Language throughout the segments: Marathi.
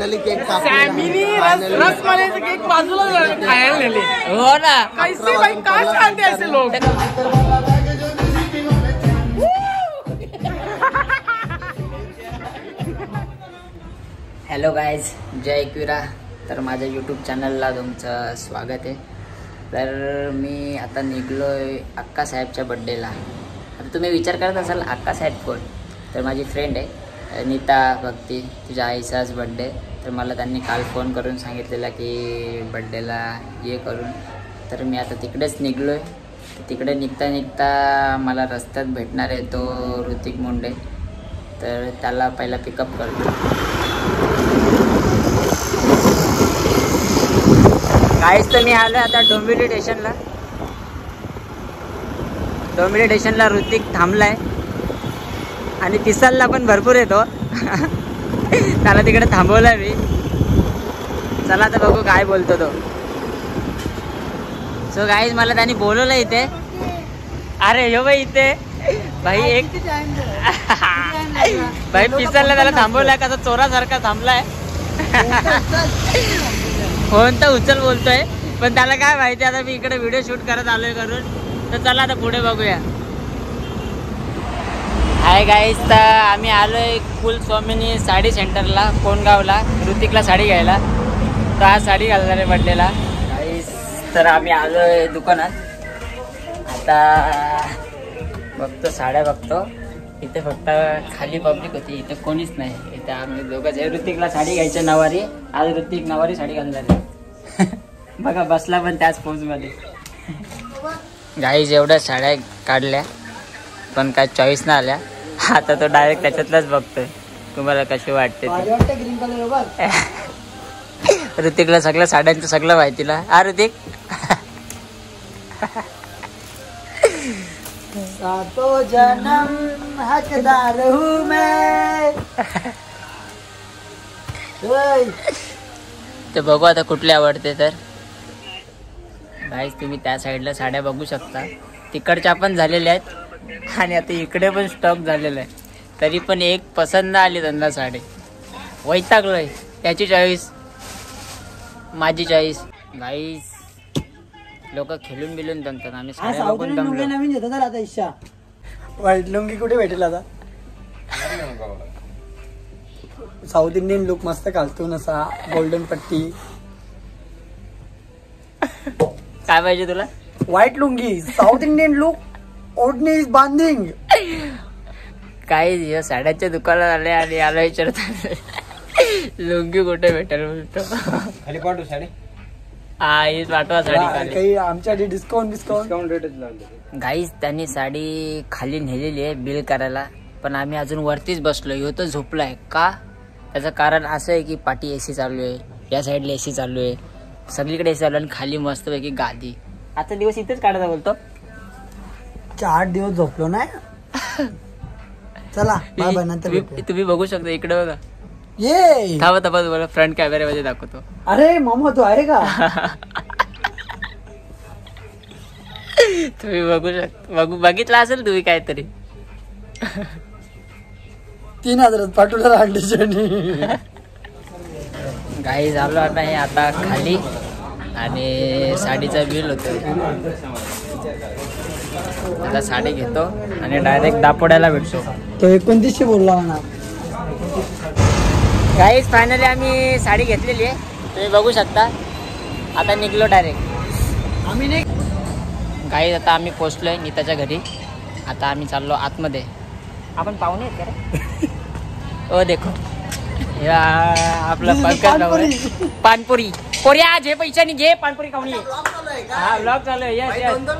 फायनली केक सॅमीनी रस रसमलाईचं केक बाजूला खायला नेले. हो ना. कैसे भाई काय सांगते असे लोक? हॅलो गायज जय क्विरा तर माझ्या यूट्यूब चॅनलला तुमचं स्वागत आहे. तर मी आता निघलो आहे अक्कासाहेबच्या बड्डेला आता तुम्ही विचार करत असाल अक्कासाहेब कोण? तर माझी फ्रेंड आहे नीता भक्ती. तिच्या आईचाच बड्डे तर मला त्यांनी काल फोन करून सांगितलेला की बड्डेला ये करून. तर मी आता तिकडेच निघलो आहे तिकडे निघता निघता मला रस्त्यात भेटणार आहे तो ऋतिक मुंडे. तर त्याला पहिला पिकअप करतो. काहीच तर मी आलो आता डोंबिवली स्टेशनला डोंबिवली स्टेशनला ऋतिक थांबलाय. आणि पिसालला पण भरपूर येतो. त्याला तिकडे थांबवलाय मी. चला आता बघू काय बोलतो तो. सो गाईज मला त्यांनी बोलवलं इथे. अरे यो बाई इथे. भाई एक भाई पिसालला त्याला थांबवलाय कसा चोरासारखा थांबलाय. फोन तर उचल बोलतोय. पण त्याला काय माहिती आता मी इकडे व्हिडिओ शूट करत आलोय करून. तर चला आता पुढे बघूया. हाय गाईज तर आम्ही आलो कुल स्वामिनी साडी सेंटरला कोणगावला ऋतिकला साडी घ्यायला. तर आज साडी घालणार आहे बड्डेला गाईज तर आम्ही आलो आहे दुकानात. आता बघतो साड्या बघतो. इथे फक्त खाली पब्लिक होती इथे कोणीच नाही. इथे आम्ही दोघंच आहे ऋतिकला साडी घ्यायच्या नवारी आज ऋतिक नवारी साडी घालणार आहे. बघा बसला पण त्याच पोजमध्ये गाईज एवढ्या साड्या काढल्या पण काय चॉईस नाही आल्या. आता तो डायरेक्ट त्याच्यातलाच बघतोय. तुम्हाला कशी वाटते ऋतिकला सगळं साड्यांचं सगळं हा ऋतिक? जन्म हकदार हूँ मैं. ओय, ते बघू आता कुठली आवडते तर. गाईज तुम्ही त्या साईडला साड्या बघू शकता. तिकडच्या पण झालेल्या आहेत. आणि आता इकडे पण स्टॉक झालेला आहे. तरी पण एक पसंत नाही आली त्यांना साडी. वैतागलोय. त्याची चॉईस माझी चॉईस गाईज लोक खेळून बिलून दमतात. आम्ही साड्या साऊथ बघून इंडियन लुंगी दमलो. नवीन घेतो तर आता इच्छा व्हाईट लुंगी कुठे भेटेल आता? साऊथ इंडियन लुक मस्त घालतो असा गोल्डन पट्टी. काय पाहिजे तुला? White lungi. South Indian look ओढणी इज बांधिंग. काही या साड्याच्या दुकानात आले आणि आला विचारतात लुंगी कुठे भेटेल बोलतो खाली पाठवू साडी. हा हीच पाठवा साडी काही आमच्यासाठी डिस्काउंट डिस्काउंट डिस्काउंट रेटच लावले गाईज त्यांनी साडी खाली नेलेली आहे बिल करायला. पण आम्ही अजून वरतीच बसलो ह्यो तर झोपलाय. का? त्याचं कारण असं आहे की पाठी ए सी चालू आहे. या साईडला ए सी चालू आहे. सगळीकडे ए सी चालू आहे आणि खाली मस्तपैकी गादी. आता दिवस इथेच काढायचा बोलतो. चार दिवस झोपलो नाही. चला बाय बाय नंतर तुम्ही भेटूया. तुम्ही बघू शकता इकडे बघा. ये! थांबा थांबा तुम्हाला फ्रंट कॅमेऱ्यामध्ये दाखवतो. अरे मामा तू आहे का? तुम्ही बघू शकता बघू बघितलं असेल तुम्ही काहीतरी. तीन हजारात पाठवलं अंडीच्या गाई झालो आता हे आता खाली आणि साडीचा बिल होतं. आता साडी घेतो आणि डायरेक्ट दापोड्याला भेटतो. तो एकोणतीसशे बोलला म्हणा. गाईज फायनली आम्ही साडी घेतलेली आहे. तुम्ही बघू शकता. आता निघलो डायरेक्ट आम्ही नाही गाईज आता आम्ही पोचलोय नीताच्या घरी. आता आम्ही चाललो आतमध्ये. आपण पाहुणे आहेत का रे? ओ देखो. या आपलं पंकज. पानपुरी. पोऱ्या जे पैशानी घे पानपुरी खाऊन ये. हा ब्लॉग चालू आहे.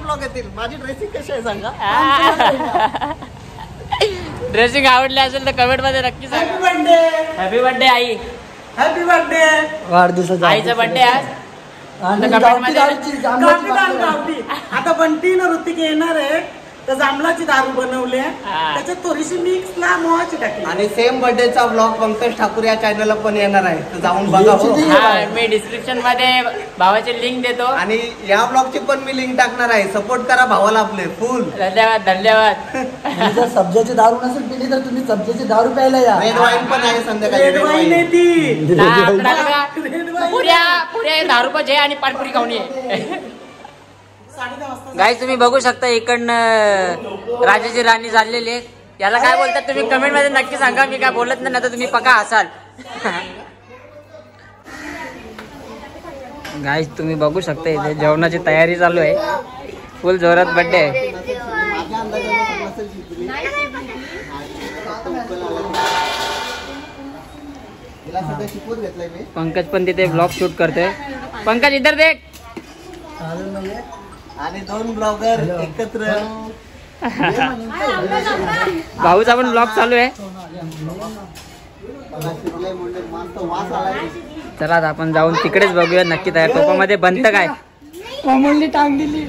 ब्लॉग येतील. माझी ड्रेसिंग कशी आहे सांगा? ड्रेसिंग आवडले असेल तर कमेंटमध्ये नक्की सांगा. हॅपी बर्थडे आई. हॅपी बर्थडे वाढदिवसाचा आईचा बर्थडे आज. आता बंटी ना ऋतिक येणार आहे तर जांभळाची दारू बनवली. आहे. हा. त्याच्यात थोडीशी मिक्स ला मोहाची टाकली आणि सेम बर्थडेचा ब्लॉग पंकज ठाकूर या चॅनलला पण येणार आहे. तर जाऊन बघा हो. हा मी डिस्क्रिप्शनमध्ये भावाची लिंक देतो. आणि या ब्लॉगची पण मी लिंक टाकणार आहे. सपोर्ट करा भावाला आपले फुल धन्यवाद धन्यवाद. जर सब्जाची दारू नसेल पिली तर तुम्ही सब्जाची दारू प्यायला या. रेड वाईन पण आहे संध्याकाळी रेड वाईन आहे ती पुऱ्या पुऱ्या दहा रुपयाचे आणि पाणपुरी खाऊन ये. गाईज तुम्ही बघू शकता इकडनं राजाची राणी चाललेली आहे. याला काय बोलतात तुम्ही? कमेंटमध्ये नक्की सांगा मी काय बोलत नाही तर तुम्ही पका असाल. गाईज तुम्ही बघू शकता इथे जेवणाची तयारी चालू आहे. फुल जोरात बर्थडे आहे. तिला सगळं शिकवून घेतलंय मी पंकज पण तिथे ब्लॉग शूट करतोय. पंकज इधर देख. आणि दोन ब्लॉगर एकत्र. भाऊचा पण ब्लॉग चालू आहे. चला आता आपण जाऊन तिकडेच बघूया नक्की तयार. टोपामध्ये बनतं काय? कॉमनली टांग दिली.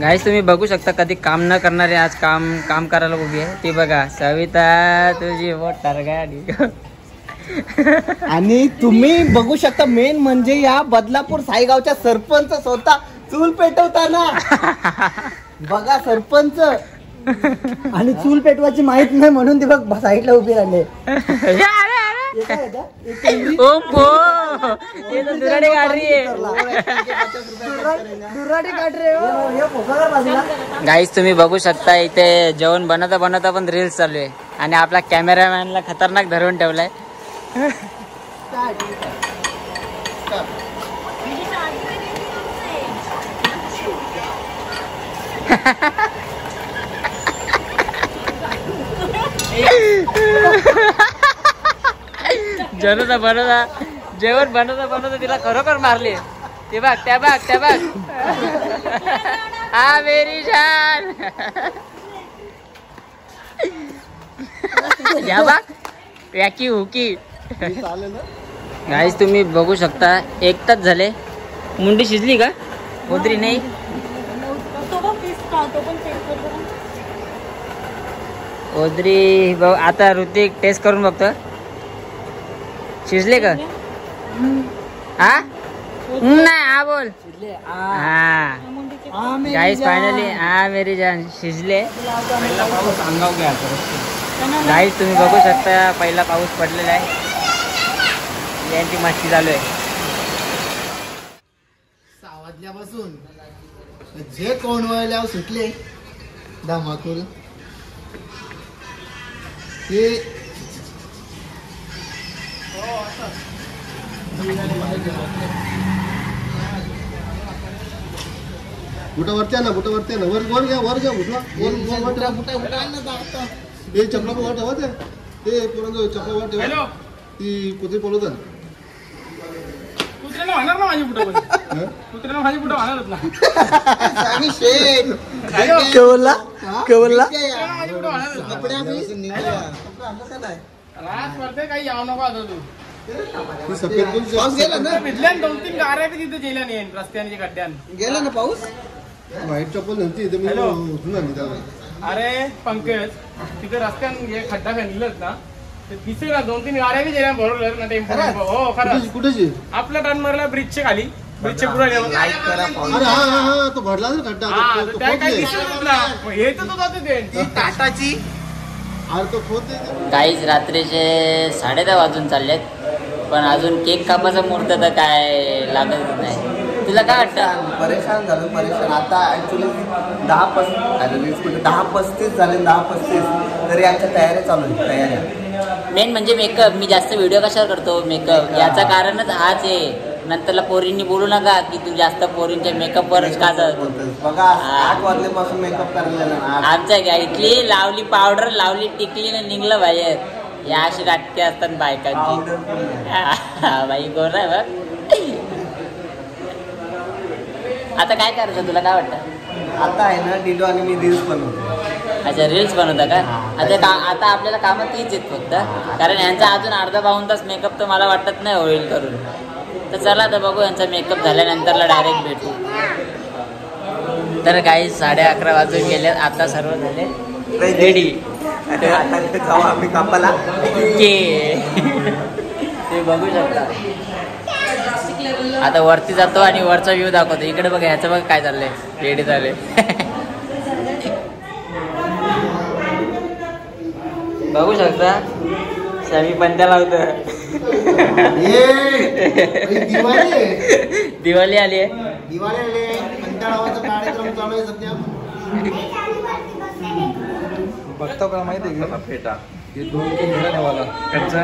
गाईस तुम्ही बघू शकता कधी काम न करणारे आज काम काम करायला उभी आहे. ती बघा सविता तुझी मोटर गाडी आणि तुम्ही बघू शकता मेन म्हणजे या बदलापूर साईगावच्या सरपंच स्वतः चूल पेटवताना. बघा सरपंच. आणि चूल पेटवायची माहीत नाही म्हणून ती बघ साईडला उभी राहिले. होतं? हे हे हो. हे गाईस तुम्ही बघू शकता इथे जेवण बनवता बनवता पण रील्स चालू आहे. आणि आपला कॅमेरामॅनला खतरनाक धरून ठेवलाय. जनता बनवता जेवण बनवता बनवता तिला खरोखर मारली ते बघ त्या बघ त्या बघ. हा वेरी छान या बघ हुकी. गाईस तुम्ही बघू शकता एक तास झाले. मुंडी शिजली का? होत्री नाही. ओदरी बघ आता ऋतिक टेस्ट करून बघतो. शिजले का? हा? नाही हा बोल. हा. गाईस फायनली हा मेरी जान शिजले. गाईस तुम्ही बघू शकता पहिला पाऊस पडलेला आहे. यांची मस्ती चालू आहे. सहा वाजल्यापासून जे कोण वळल्यावर सुटले धमाकूल ते बुटा वरती ना बुटा वरती ना वर वर घ्या वर घ्या बुटा वर वर वर ठेवा. ए चपला वर ठेवा ते. पोरांचं चपला वर ठेवा. ती कुत्री आहे. कुत्र्याला होणार ना माझी कुठं पण? कुत्र्याला माझी कुठं होणारच ना. आम्ही शेठ केवलला? केवलला? कुत्र्याला माझी कुठं होणारच ना. कपडे आम्ही? निघूया. कपडे आणलं का नाही? रात पडते काही यावं नको आता तू. पाऊस गेला ना? भिजल्यान दोन तीन गाड्या बी तिथे गेल्या नाही रस्त्याने गड्ड्यान गेला ना पाऊस? व्हाईट चप्पल नव्हती मी आणली त्याला. अरे पंकज तिथे रस्त्यान हे खड्डा खणलेत ना ते ना दोन तीन गाड्या बी गेल्या बरोबर ना टेम्पो हो खरं कुठेची कुठेची? आपला टर्न मारला ब्रिजच्या खाली. ब्रिजच्या पुढे लाईक करा अरे हा हा हा तो भरला ना खड्डा हा तो- तो त्या खोदले. मग हे तर तो ते. टाटाची? अरे तो खोदले ते. काहीच रात्रीचे साडे दहा वाजून चाललेत. पण अजून केक कापाचा मुहूर्त तर काय लागतच नाही. तुला काय वाटतं? परेशान झालो परेशान. आता ऍक्च्युली दहा पस्तीस दहा पस्तीस झाले दहा पस्तीस. तरी आमच्या तयारी चालू आहे तयाऱ्या मेन म्हणजे मेकअप मी जास्त व्हिडिओ कशावर करतो? मेकअप याचं कारणच हाच आहे. नंतरला पोरींनी बोलू नका की तू जास्त पोरींच्या मेकअपवरच का जात. बघा. आठ वाजल्यापासून मेकअप करायला ना आठ. आमच्या गाडीतली लावली पावडर लावली टिकली ना निघलं बाहेर. या अशी नाटके असतात बायकांची. हा, बाई कोण आहे बघ. आता काय करायचं? तुला काय वाटतं? आता आहे ना डिडो आणि मी रील्स बनवतो अच्छा रील्स बनवता का? आता का आता आपल्याला कामं तीच आहेत फक्त. कारण यांचा अजून अर्धा पाऊन तास मेकअप तर मला वाटत नाही होईल करून. तर चला आता बघू यांचा मेकअप झाल्यानंतरला डायरेक्ट भेटू. तर काही साडे अकरा वाजून गेले आता सर्व झाले. रेडी आम्ही कापाला के ते बघू शकता. आता वरती जातो आणि वरचा व्ह्यू दाखवतो. इकडे बघा ह्याचं बघ काय चाललंय. रेडी झाले. बघू शकता. सॅमी पंत्या लावत दिवाळी दिवाळी आली आहे. दिवाळी आले कंटाळावाचा कार्यक्रम चालू आहे सध्या. बघतो का माहिती आहे का? फेटा. हे दोन तीन घेरा नेवाला कच्चा?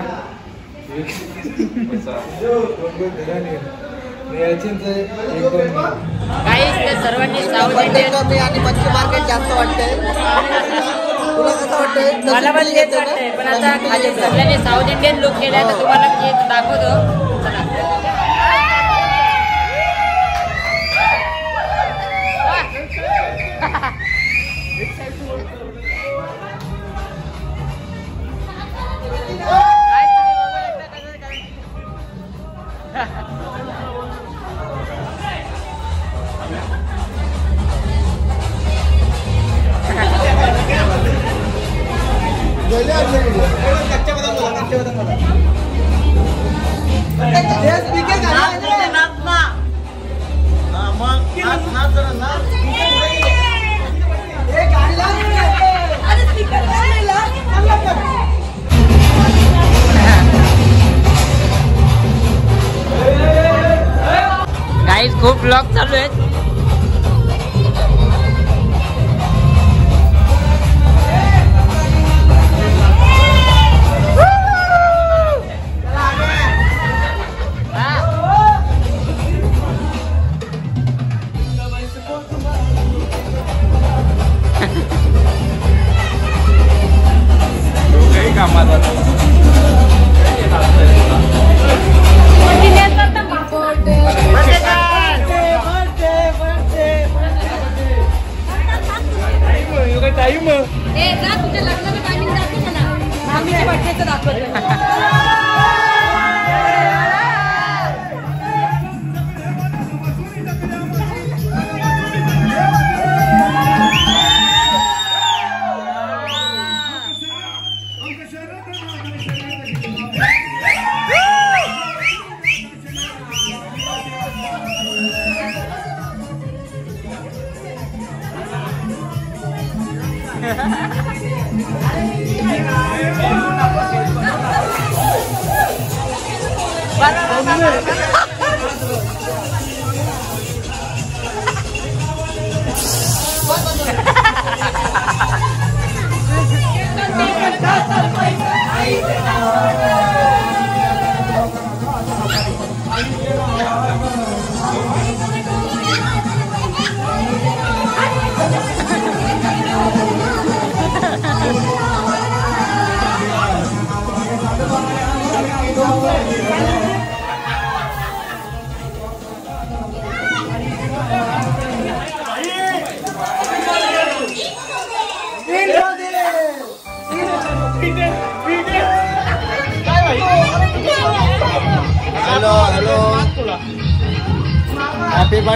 एक दोन काही सर्वांनी कमी आणि मच्छी मार्केट जास्त वाटतंय? तुला कसं वाटतंय? मला पण तेच वाटतंय. पण आता सगळ्यांनी साऊथ इंडियन लुक केलाय तर तुम्हाला मी दाखवतो. काही खूप blog hello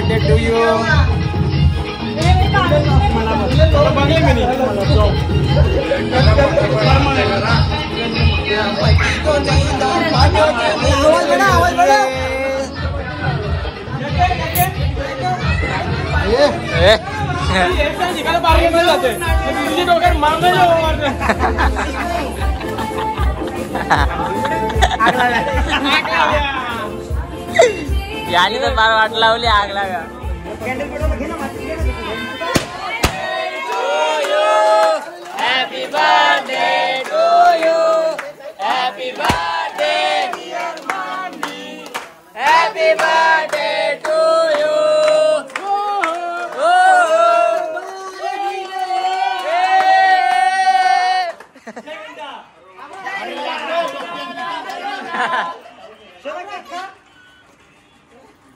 birthday to you आवाज बडा आवाज बडा शिकायला याने तर फार वाट लावली आग लागा. Happy birthday to you happy birthday happy birthday to you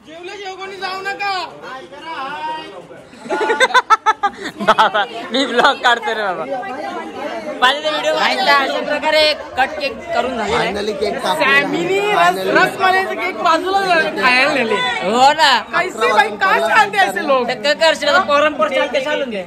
जेवलं जेवणी जाऊ नका. बाबा मी ब्लॉग काढतो रे बाबा. माझे व्हिडिओ अशा प्रकारे कट केक करून झाले. केक सॅमीनी रस रसमलाईचं केक बाजूला खायला नेले. हो ना. कैसे बाई काय चालते असे लोक? तर काय करशील आता पोरंपोर चालते चालून घे.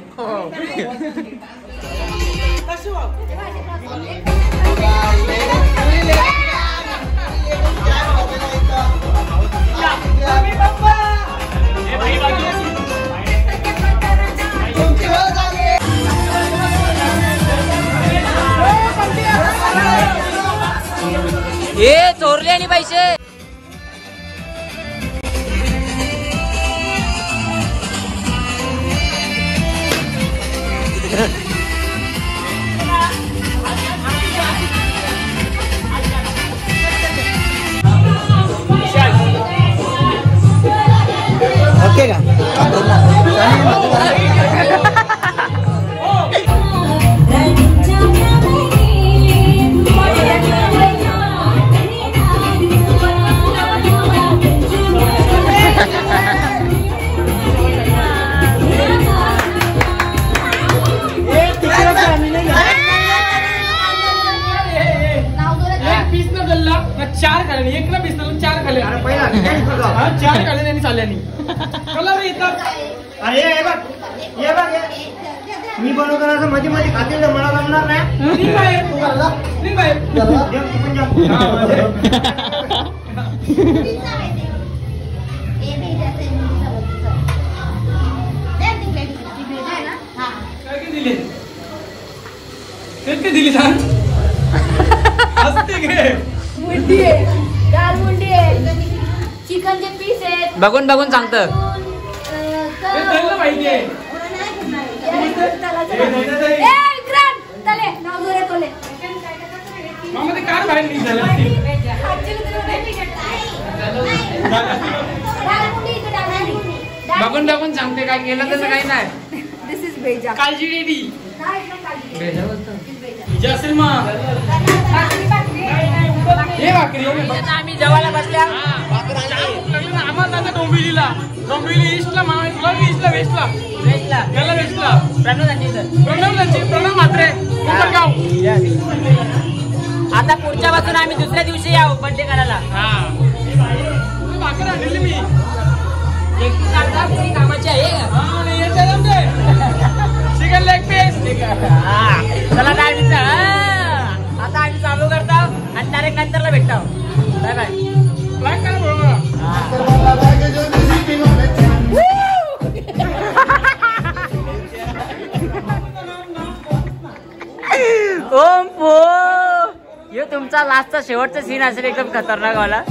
हे चोरले आणि पैसे. पण जेव. हा, बरोबर. काय काय दिले सांग हसते घे मुंडी आहे दाल मुंडी आहे चिकनचे पीस आहेत बघून बघून सांगतं माहिती आहे बाहेर निघाले बघून बघून सांगते काय केलं तसं काही नाही बेजा. काळजी रेडी हा. बेजा बेजा. तुझी असेल मग. हे भाकरी. आम्ही जेवायला बसल्या आम्हाला डोंबिवलीला डोंबिवली ईस्टला बी ईस्टला वेस्टला. वेस्टला. याला वेस्टला. प्रणव इथं. प्रणव त्यांची प्रणव म्हात्रे. कोपरगाव आता पुढच्या पासून आम्ही दुसऱ्या दिवशी यावं बर्थडे करायला. हा. भाकर आणली मी. एकटी कामाची आहे हा चिकन लेग पीस. चला काय मित्र आता आम्ही चालू करतो आणि डायरेक्ट नंतरला भेटतो. Bye bye. बरोबर ओम पो यो तुमचा लास्टचा शेवटचा सीन असेल एकदम खतरनाक वाला.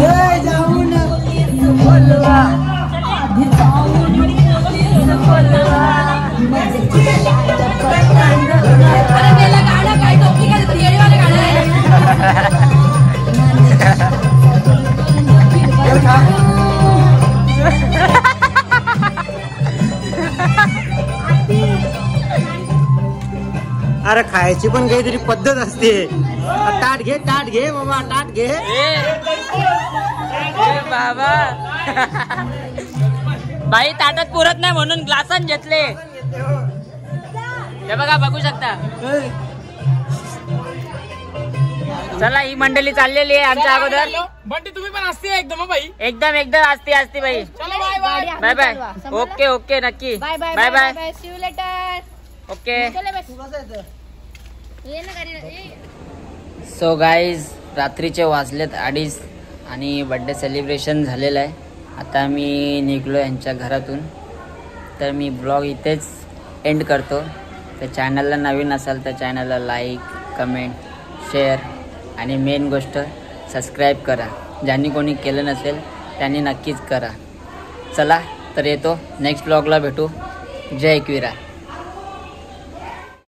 अरे खायची पण काहीतरी पद्धत असते. ताट घे ताट घे बाबा ताट घे. बाबा. बाई ताटात पुरत नाही म्हणून ग्लासान घेतले. हे बघा बघू शकता. चला ही मंडळी चाललेली आहे आमच्या अगोदर. बंटी तुम्ही पण असते एकदम हं बाई? एकदम एकदम असते असते बाई. चलो बाय बाय. ओके ओके नक्की. Bye bye bye you later okay चले बस ये ना गाडी ये. सो गाईज रात्रीचे वाजलेत अडीच आणि बड्डे सेलिब्रेशन झालेलं आहे. आता मी निघलो यांच्या घरातून. तर मी ब्लॉग इथेच एंड करतो. तर चॅनलला नवीन असाल तर चॅनलला लाईक कमेंट शेअर आणि मेन गोष्ट सबस्क्राईब करा. ज्यांनी कोणी केलं नसेल त्यांनी नक्कीच करा. चला तर येतो. नेक्स्ट ब्लॉगला भेटू. जय एकविरा.